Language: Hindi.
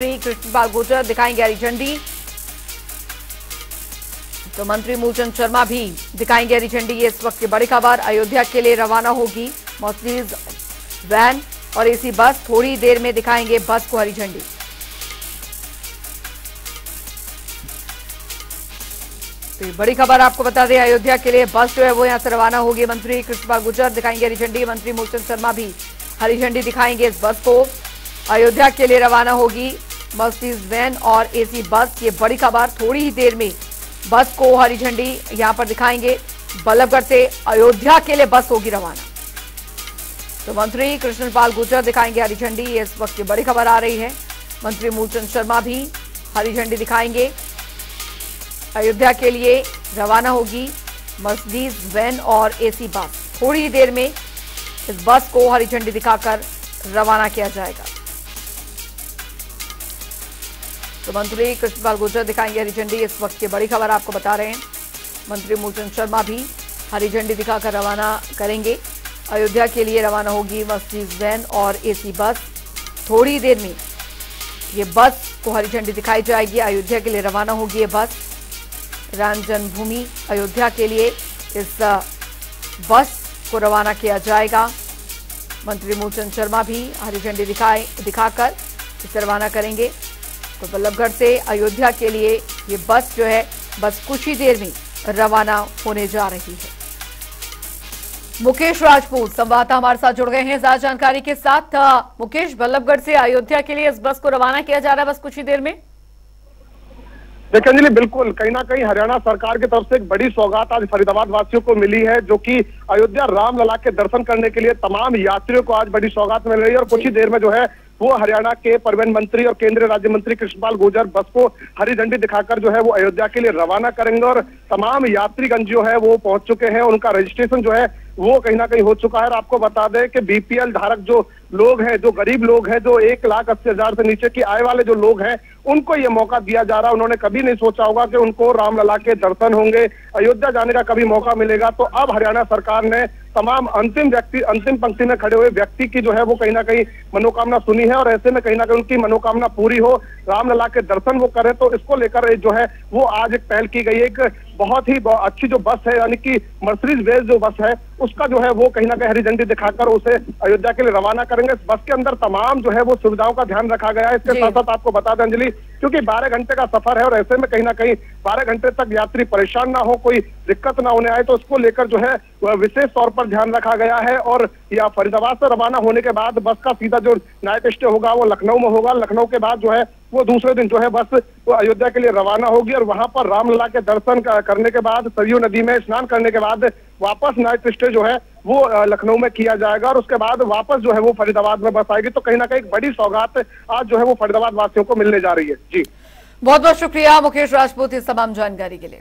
मंत्री कृष्णपाल गुर्जर दिखाएँगे हरी झंडी। तो मंत्री मूलचंद शर्मा भी दिखाएँगे हरी झंडी। ये इस वक्त की बड़ी खबर। अयोध्या के लिए रवाना होगी मर्सिडीज वैन और एसी बस। थोड़ी देर में दिखाएँगे बस को हरी झंडी। तो ये बड़ी खबर आपको बता दें, अयोध्या के लिए बस जो है वो यहाँ से रवाना होगी। मंत्री कृष्णपाल गुर्जर दिखाएँगे हरी झंडी। मंत्री मूलचंद शर्मा भी हरी झंडी दिखाएँगे इस बस को। अयोध्या के लिए रवाना होगी मर्सिडीज वैन और एसी बस। ये बड़ी खबर थोड़ी ही देर में बस को हरी झंडी यहाँ पर दिखाएँगे। बल्लभगढ़ से अयोध्या के लिए बस होगी रवाना। तो मंत्री कृष्णपाल गुर्जर दिखाएँगे हरी झंडी। इस वक्त की बड़ी खबर आ रही है। मंत्री मूलचंद शर्मा भी हरी झंडी दिखाएँगे। अयोध्या के लिए रवाना होगी मर्सिडीज वैन और एसी बस। थोड़ी ही देर में इस बस को हरी झंडी दिखाकर रवाना किया जाएगा। तो मंत्री कृष्णपाल गुर्जर दिखाएँगे हरी झंडी। इस वक्त की बड़ी खबर आपको बता रहे हैं। मंत्री मूलचंद शर्मा भी हरी झंडी दिखाकर रवाना करेंगे। अयोध्या के लिए रवाना होगी मस्जिद वैन और एसी बस। थोड़ी देर में ये बस को हरी झंडी दिखाई जाएगी। अयोध्या के लिए रवाना होगी ये बस। राम जन्मभूमि अयोध्या के लिए इस बस को रवाना किया जाएगा। मंत्री मूलचंद शर्मा भी हरी झंडी दिखाए, दिखाकर इसे रवाना करेंगे। तो बल्लभगढ़ से अयोध्या के लिए ये बस जो है, बस कुछ ही देर में रवाना होने जा रही है। मुकेश राजपूत, संवाददाता हमारे साथ जुड़ गए हैं। ज़्यादा जानकारी के साथ मुकेश, बल्लभगढ़ से अयोध्या के लिए इस बस को रवाना किया जा रहा है बस कुछ ही देर में? देखिए अंजलि, बिल्कुल, कहीं ना कहीं हरियाणा सरकार की तरफ़ से एक बड़ी सौगात आज फरीदाबाद वासियों को मिली है, जो कि अयोध्या रामलला के दर्शन करने के लिए तमाम यात्रियों को आज बड़ी सौगात मिल रही है और कुछ ही देर में जो है वो हरियाणा के परिवहन मंत्री और केंद्रीय राज्य मंत्री कृष्णपाल गुर्जर बस को हरी झंडी दिखाकर जो है वो अयोध्या के लिए रवाना करेंगे और तमाम यात्रीगण जो है वो पहुँच चुके हैं, उनका रजिस्ट्रेशन जो है वो कहीं ना कहीं हो चुका है। और आपको बता दें कि बीपीएल धारक जो लोग हैं, जो गरीब लोग हैं, जो एक लाख अस्सी हज़ार से नीचे की आय वाले जो लोग हैं, उनको ये मौका दिया जा रहा है। उन्होंने कभी नहीं सोचा होगा कि उनको रामलला के दर्शन होंगे। अयोध्या जाने का कभी मौका मिलेगा। तो अब हरियाणा सरकार ने तमाम अंतिम व्यक्ति, अंतिम पंक्ति में खड़े हुए व्यक्ति की जो है वो कहीं ना कहीं मनोकामना सुनी है और ऐसे में कहीं ना कहीं उनकी मनोकामना पूरी हो, रामलला के दर्शन वो करें तो इसको लेकर जो है वो आज एक पहल की गई एक बहुत ही अच्छी जो बस है यानी कि मर्सरीज बेस जो बस है उसका जो है वो कहीं ना कहीं हरी झंडी दिखाकर उसे अयोध्या के लिए रवाना करेंगे। इस बस के अंदर तमाम जो है वो सुविधाओं का ध्यान रखा गया है। इसके साथ साथ आपको बता दें अंजलि क्योंकि बारह घंटे का सफ़र है और ऐसे में कहीं ना कहीं बारह घंटे तक यात्री परेशान ना हो कोई दिक्कत ना होने आए तो उसको लेकर जो है विशेष तौर पर ध्यान रखा गया है और या फरीदाबाद से रवाना होने के बाद बस का सीधा जो नाइट स्टे होगा वो लखनऊ में होगा। लखनऊ के बाद जो है वो दूसरे दिन जो है बस वो अयोध्या के लिए रवाना होगी और वहाँ पर रामलला के दर्शन करने के बाद सरयू नदी में स्नान करने के बाद वापस नाइट स्टे जो है वो लखनऊ में किया जाएगा और उसके बाद वापस जो है वो फरीदाबाद में बस आएगी। तो कहीं ना कहीं एक बड़ी सौगात आज जो है वो फरीदाबाद वासियों को मिलने जा रही है। जी। बहुत बहुत शुक्रिया मुकेश राजपूत इस तमाम जानकारी के लिए।